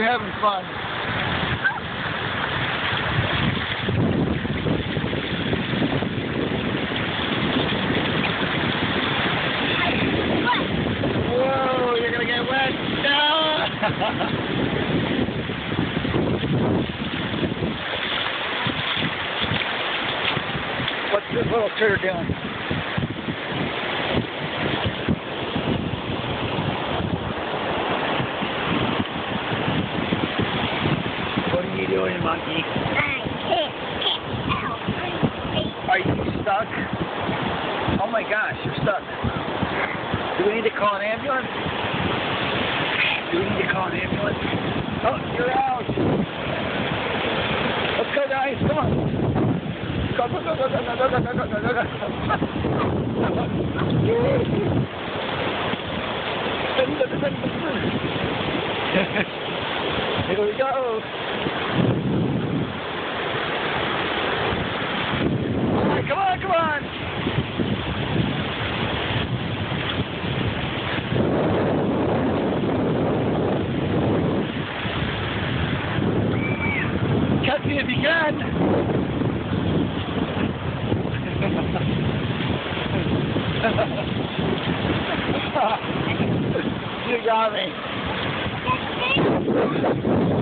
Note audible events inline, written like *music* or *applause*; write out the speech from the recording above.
having fun. *laughs* What's this little critter doing? What are you doing, monkey? Are you stuck? Oh my gosh, you're stuck. Do we need to call an ambulance? Do we need to call an ambulance? Oh, you're out. Let's go, guys. Come on. Go, go, go, go, go, go, go, go, go, go, go. Here we go. Come on, come on. Catch me if you can. *laughs* you got me. *laughs*